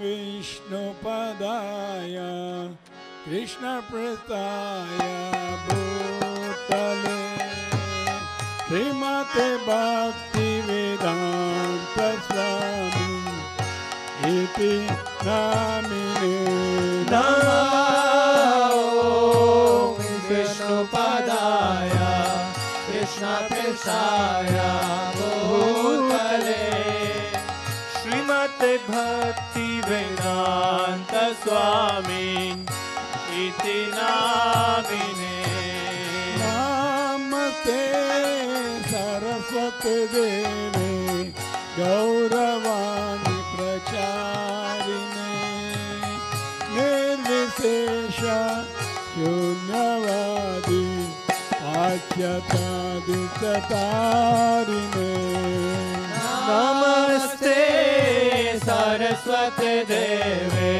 विष्णुपदाय कृष्णप्रताय भूतले श्रीमते भक्तिवेदान्तस्वामी इति नामिने नमो विष्णुपदाय कृष्णप्रसाय भूतले श्रीमते भक्ति वेदान्तस्वामी इति नामिने नामते सरस्वतीदेवे गौरवाणि प्रचारिणे। निर्विशेष शून्यवादि आख्यतादिततारिणे नमस्ते। सरस्वती देवे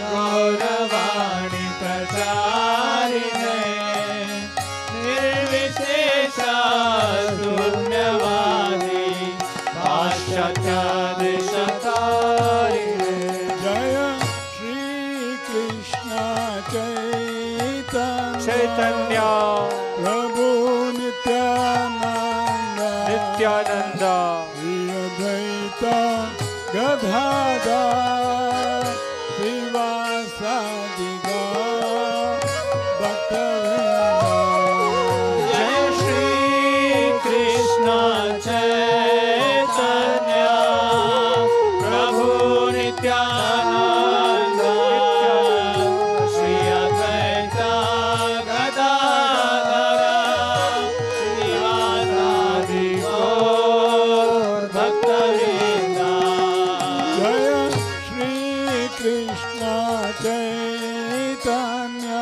गौरवाणी प्रचारिणे। निर्विशेषा शून्यवादी भाष्यकारिशकारि जय श्रीकृष्ण चैतन्य। प्रभु Nityanand. Nityanand. Radha Da.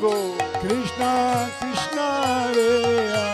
Krishna Krishna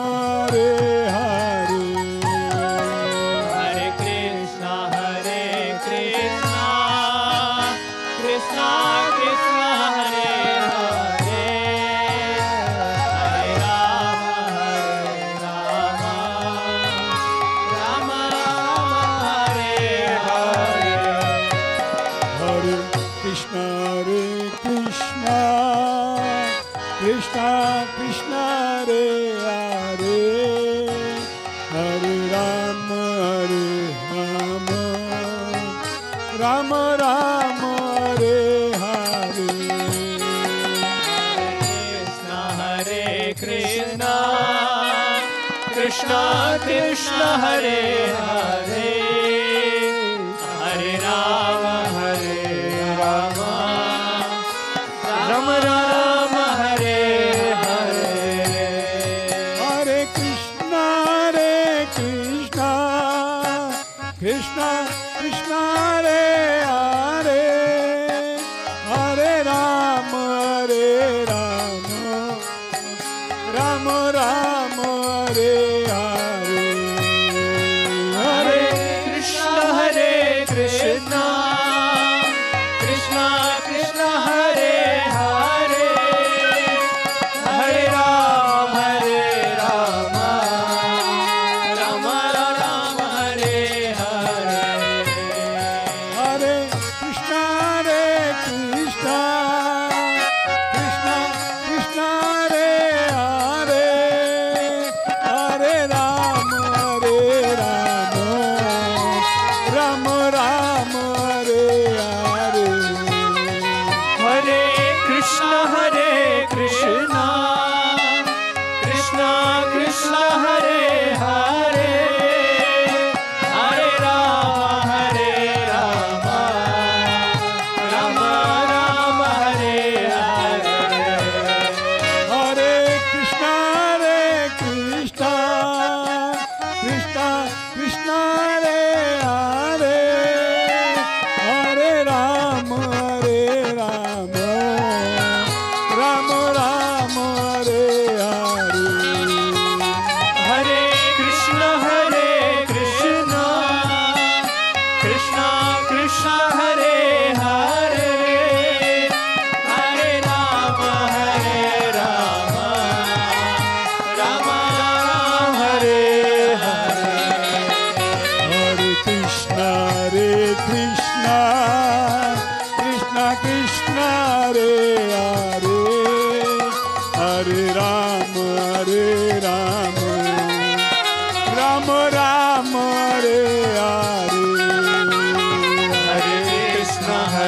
রে कृष्ण कृष्ण हरे हरे।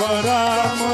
राम